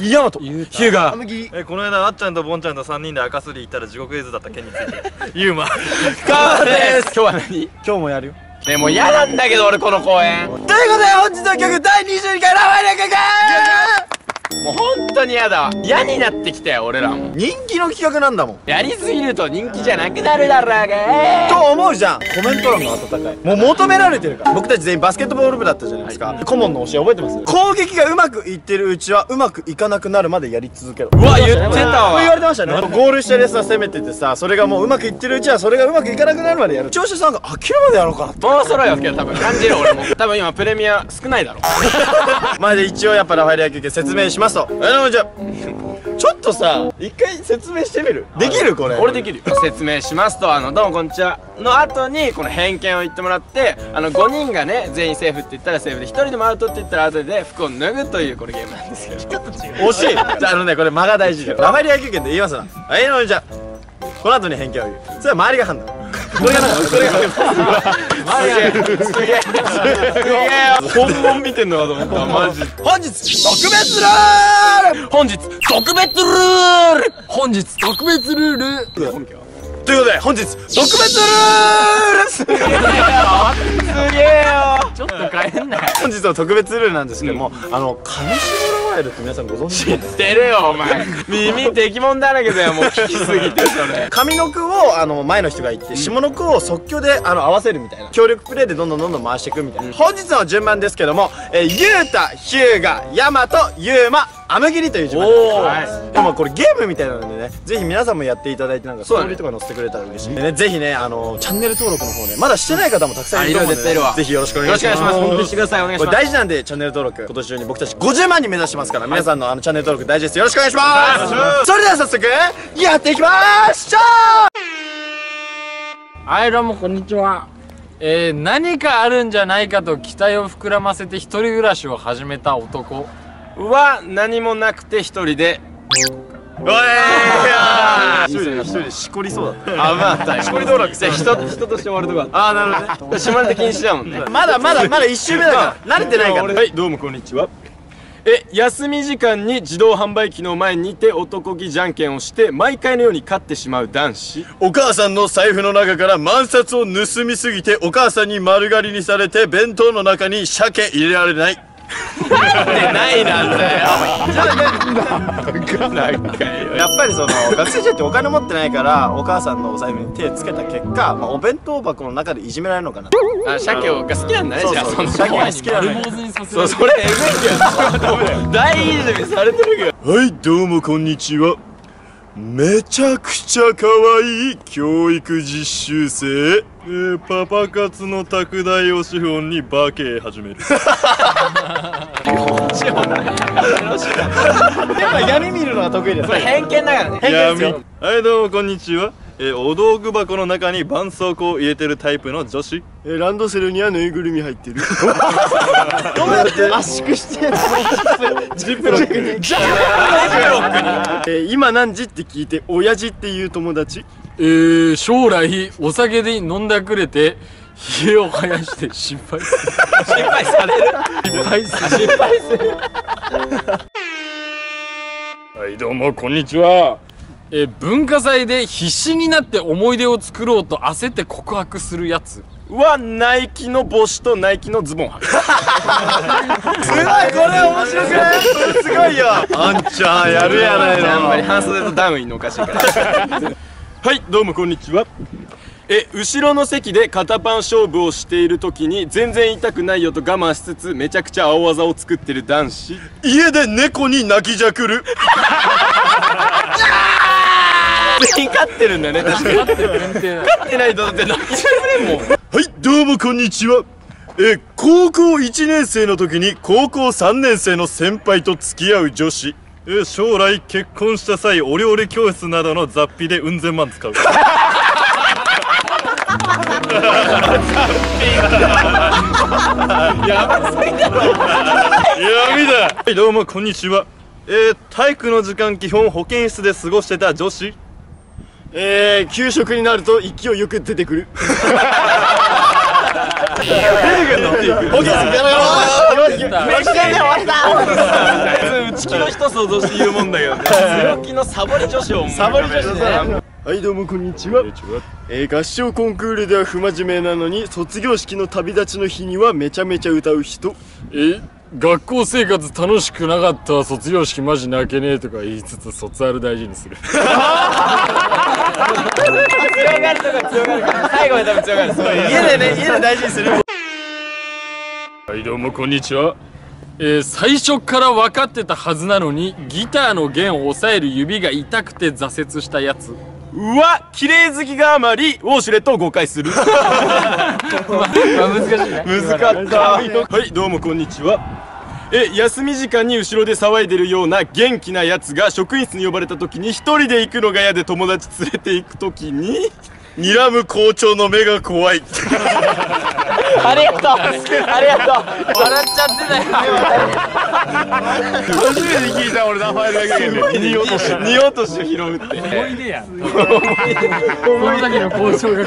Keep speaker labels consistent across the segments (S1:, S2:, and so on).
S1: ヤマト
S2: ヒューガ
S1: 麦。
S3: えこの間あっちゃんとボンちゃんと3人で赤すり行ったら地獄絵図だった件について。ユーマ
S2: カーです。今日は何？
S1: 今日もやるよ。
S2: ねもう嫌なんだけど俺この公演。もう
S1: ということで本日の曲第22回ラファエル曲
S2: 本当に嫌だわ。嫌になってきたよ俺らも。
S1: 人気の企画なんだもん。
S2: やりすぎると人気じゃなくなるだろうが
S1: とじゃん。コメント欄が温かい。もう求められてるから。僕たち全員バスケットボール部だったじゃないですか、顧問の教え覚えてます？攻撃がうまくいってるうちはうまくいかなくなるまでやり続けろ。
S2: うわ言ってた
S1: 言
S2: わ。
S1: われてましたね。ゴール下でさ攻めててさそれがもううまくいってるうちはそれがうまくいかなくなるまでやる。聴者さんが飽きるまでやろうかな
S2: もうそろよけど多分感じる俺も。多分今プレミア少ないだろ
S1: 前 で一応やっぱラファエル野球拳説明しますと。あのじゃあちょっとさ一回説明してみる？できる？これ。
S2: 俺できるよ。説明します。とあのどうもこんにちは。の後にこの偏見を言ってもらってあの5人がね全員セーフって言ったらセーフで1人でもアウトって言ったらアウトで服を脱ぐというこれゲームなんですけど
S1: 惜しい。じゃああのねこれ間が大事だよ。ラファエル野球拳で言いますなはいのじゃあこの後に偏見を言う。それは周りが判断これがなんかこれが
S2: すげえすげえ本物見てんのかと思ったマジ
S1: 本日特別ルール
S2: 本日特別ルール本日特別ルール
S1: ということで本日特別ルール
S2: す。げえよちょっと変えんなよ。
S1: 本日の特別ルールなんですけども、あの上白ラルって皆さんご存知
S2: 知ってるよお前。耳敵もんだらけだよもう聞きすぎてそれ。
S1: 上の句をあの前の人が言って下の句を即興であの合わせるみたいな。協力プレイでどんどんどんどん回していくみたいな、本日の順番ですけども、えー、ゆうたひゅうがやまとゆうまあむぎりという順番で。すでもこれゲームみたいなのでねぜひ皆さんもやっていただいてなんかストーリーとか載せてくれたら嬉しい。でねぜひねあのチャンネル登録の方ねまだしてない方もたくさんいると思うんで、ぜひよろしくお
S2: よ
S1: 願いします。
S2: ろしくお願いします。本当にしてくださいお願い
S1: これ
S2: します。
S1: 大事なんでチャンネル登録。今年中に僕たち50万人目指してますから皆さんのあのチャンネル登録大事です。よろしくお願いします。それでは早速やっていきましょう
S4: はいどうもこんにちは。えー、何かあるんじゃないかと期待を膨らませて一人暮らしを始めた男
S2: は何もなくて一人で。
S1: おいや一人で一人でしこりそうだった。
S2: あまあしこり登録して人人として終わるとこだ
S1: ああなるほどね。
S2: 下まで禁止だもんね。
S1: まだまだまだ一周目だから慣れてないから。
S2: はいどうもこんにちは。え休み時間に自動販売機の前にて男気じゃんけんをして毎回のように勝ってしまう男子。
S1: お母さんの財布の中から万札を盗みすぎてお母さんに丸刈りにされて弁当の中に鮭入れられない。
S2: でないなんだよなんか
S1: やっぱりその学生時代ってお金持ってないからお母さんのお財布に手つけた結果、まあ、お弁当箱の中でいじめられるのかな
S2: あ鮭が好きなんだねじゃあその
S1: 鮭が好きなの
S4: 丸
S1: よ
S4: 坊主にさせる
S2: そうそれえぐいけど大いじめされてるけど
S1: はいどうもこんにちはめちゃくちゃ可愛い教育実習生。えー、パパ活の拓大を資本にバケ始める。やっぱ闇見るのが得意です
S2: 偏見だからね。
S3: 闇。はいどうもこんにちはえーお道具箱の中に絆創膏を入れてるタイプの女子？
S1: えランドセルにはぬいぐるみ入ってる。どうやって？圧縮してジップロックに。ジップロックに、えー今何時って聞いて親父っていう友達？
S4: えー、将来お酒で飲んだくれてひげを生やして失敗する
S2: 心配される？
S4: 失敗する。失敗する。
S3: はいどうもこんにちは
S4: えー、文化祭で必死になって思い出を作ろうと焦って告白するやつ。
S2: はナイキの帽子とナイキのズボン履く。
S1: すごいこれ面白くない？すごいよ。あんちゃんやるやない
S2: あんまり
S1: の
S2: 半袖とダウンいんのおかしいから。はいどうもこんにちは。え後ろの席で肩パン勝負をしている時に全然痛くないよと我慢しつつめちゃくちゃ青技を作ってる男子。
S1: 家で猫に泣きじゃくる
S2: 全員勝ってるんだよね。確かに
S4: だって前提だ。
S2: 勝ってないとだって泣きじゃくれんもん
S1: はいどうもこんにちは。え高校1年生の時に高校3年生の先輩と付き合う女子。
S3: えー将来結婚した際お料理教室などの雑費でうん千万使う。闇だはいどうもこんにちは。えー、体育の時間基本保健室で過ごしてた女子
S1: えー、給食になると勢いよく出てくる。出てくるの。オッケーやめろ
S4: 言った
S1: 飯で終わった
S2: 内気の人想像して言うもんだけどね強気のサボり女子を
S1: サボり女子ねはいどうもこんにちは、えー合唱コンクールでは不真面目なのに卒業式の旅立ちの日にはめちゃめちゃ歌う人
S4: えー学校生活楽しくなかった卒業式マジ泣けねえとか言いつつ卒アル大事にする。
S1: 最後まで多分強がる。家でね家で大事にする。
S4: はいどうもこんにちは。えー最初から分かってたはずなのにギターの弦を押さえる指が痛くて挫折したやつ
S2: うわ綺麗好きがあまりウォシュレットを誤解する。
S4: まあ難しいね。
S2: 難かったはいどうもこんにちは。え休み時間に後ろで騒いでるような元気なやつが職員室に呼ばれた時に一人で行くのが嫌で友達連れて行く時に睨む校長の目が怖い
S1: ありがとう。ありがとう笑っちゃってたよ。
S3: 初めて聞いた俺名前だけで
S2: 二落とし。二落とし。を拾うって
S4: 思い出やその時の交渉が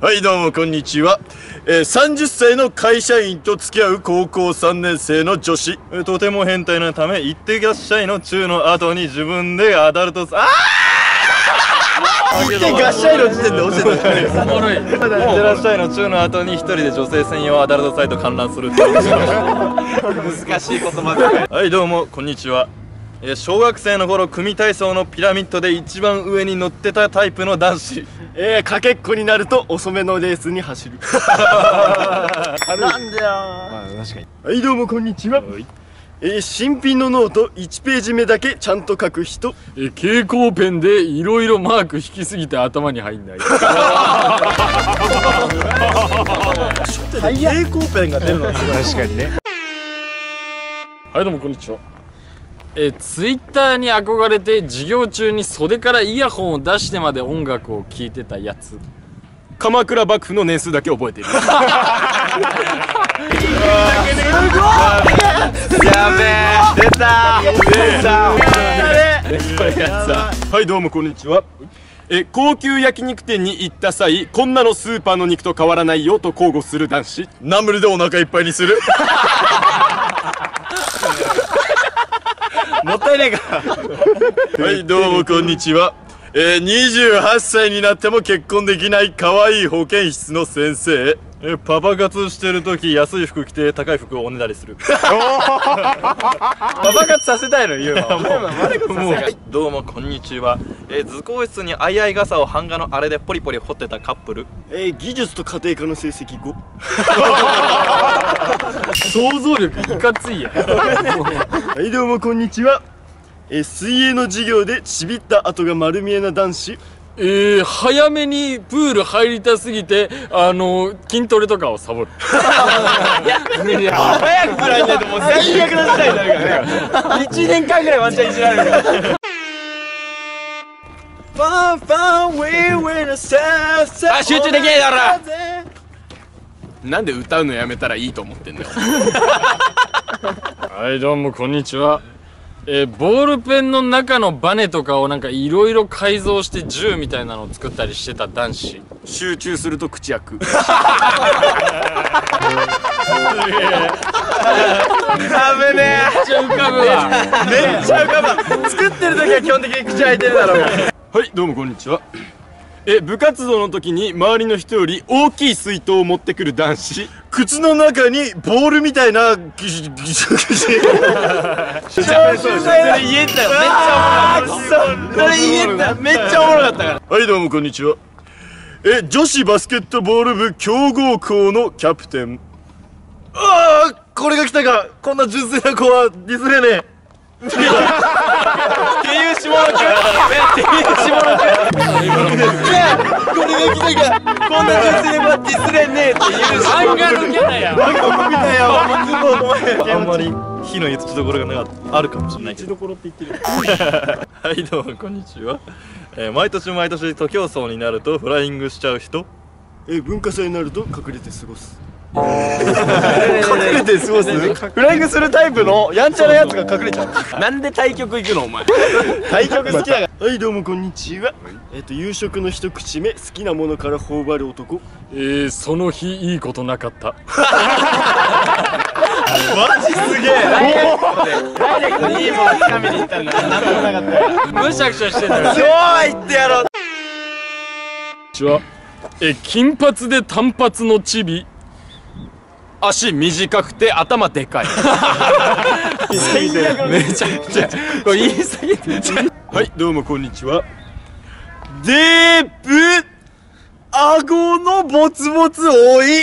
S3: はいどうもこんにちは、えー、30歳の会社員と付き合う高校3年生の女子とても変態なため行ってらっし。ゃいの中の後に自分でアダルトあ
S1: 言って合唱の時点で教えてた
S4: おもろい
S3: ー行ってら。っしゃいの中の後に一人で女性専用アダルトサイト観覧するって
S1: 難しい言葉で
S3: はいどうもこんにちはえー小学生の頃組体操のピラミッドで一番上に乗ってたタイプの男子
S1: えー、かけっこになると遅めのレースに走るなんだよまあ確かにはいどうもこんにちは、えー、新品のノート1ページ目だけちゃんと書く人。
S4: え蛍光ペンでいろいろマーク引きすぎて頭に入んない。
S1: 蛍光ペンが出るのはすごい。
S4: はいどうもこんにちは。えー、ツイッターに憧れて授業中に袖からイヤホンを出してまで音楽を聴いてたやつ。
S2: 鎌倉幕府の年数だけ覚えてる
S1: やべえ。出た。出た。
S2: はいどうもこんにちは。え高級焼肉店に行った際こんなのスーパーの肉と変わらないよと交互する男子。
S3: ナムルでお腹いっぱいにする。
S1: もったいねえか
S3: はいどうもこんにちはえー、28歳になっても結婚できない可愛い保健室の先生。えーパパ活してる時安い服着て高い服をおねだりする。
S1: パパ活させたいの言うわ
S3: もうはいどうもこんにちは、えー、図工室に相合い傘を版画のあれでポリポリ彫ってたカップル。
S1: えー、技術と家庭科の成績5
S4: 想像力いかついや。ん
S1: はいどうもこんにちはえー、水泳の授業でちびった跡が丸見えな男子。
S4: えー、早めにプール入りたすぎてあの筋トレとかをサボる。
S1: 早くぐらいないともう最悪な事態になるからね。1年間ぐらいワンチャンいじられるから。ファンファンウィーウィーのさあ
S2: あ集中できないだろ。なんで歌うのやめたらいいと思ってんだよ。
S4: はいどうもこんにちはえー、ボールペンの中のバネとかをなんかいろいろ改造して銃みたいなのを作ったりしてた男子。
S2: 集中すると口開く。
S1: 危ね。
S4: めっちゃ浮かぶわ。
S1: えめっちゃ浮かぶ作ってる時は基本的に口開いてるだろう。が
S2: はいどうもこんにちは。え部活動の時に周りの人より大きい水筒を持ってくる男子
S3: 靴の中にボールみたいなギシギシギシ
S1: それ言えたよめっちゃおもろかったそれ言えためっちゃおもろかったから。
S3: はいどうもこんにちは。え女子バスケットボール部強豪校のキャプテン。ああこれが来たか。こんな純粋な子はディスれねえ。
S1: っていう下の句っていう下の句これが来たかこんな純粋なディスれんねえっていう。
S4: 漫画のキャラやん。
S1: 見たよ
S3: あんまり火の打ちどころがなかあるかもしれない。けど
S1: ころって言ってる。
S3: はいどうもこんにちは、えー毎年毎年徒競走になるとフライングしちゃう人？
S1: え文化祭になると隠れて過ごす隠れて過ごす？フライングするタイプのやんちゃなやつが隠れちゃう。
S2: なんで対局行くのお前。
S1: 対局好きだから。
S5: はいどうもこんにちは、えっ、と夕食の一口目好きなものから頬張る男。
S4: えー、その日いいことなかった。
S1: マジすげえ。ダイレクトにいいものつかみに行ったんだ。なんともなかった
S4: むしゃくしゃしてんだよ。
S1: 今日は言ってやろう。
S4: ちは。え金髪で単発のチビ
S2: 足短くて頭でかい。めちゃくちゃ。これ言い過ぎて
S3: はいどうもこんにちは。
S1: デープ顎のボツボツ多い。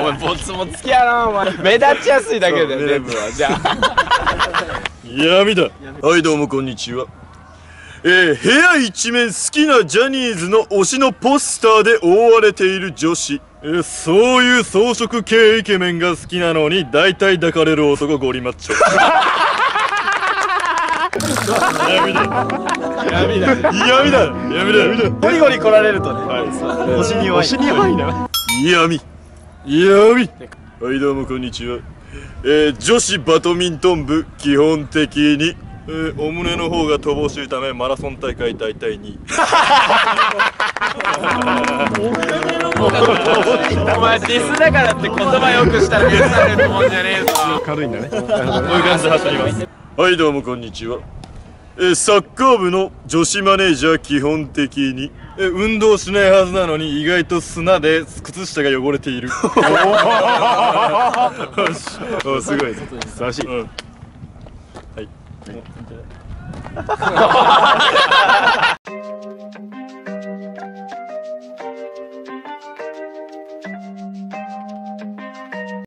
S2: お前ボツボツきやなお前。目立ちやすいだけだよ全部は。じゃあ。
S3: 闇だ。はいどうもこんにちは。えー、部屋一面好きなジャニーズの推しのポスターで覆われている女子えー、そういう装飾系イケメンが好きなのに大体抱かれる男ゴリマッチョ。闇だ。闇だ。闇だ。闇だ。闇だ。
S1: ゴリゴリ来られるとね。
S3: はい。
S1: 腰に弱い。腰に弱いな
S3: 闇。闇。はいどうもこんにちは。えー、女子バドミントン部基本的にえー、お胸の方が乏しいためマラソン大会大体に
S2: お前ディスだからって言葉よくしたら許されるもんじゃねえぞ。
S3: こういう感じで走りますはいどうもこんにちは。えー、サッカー部の女子マネージャー基本的にえー運動しないはずなのに意外と砂で靴下が汚れている。おすごい。素晴らしい、うん。はい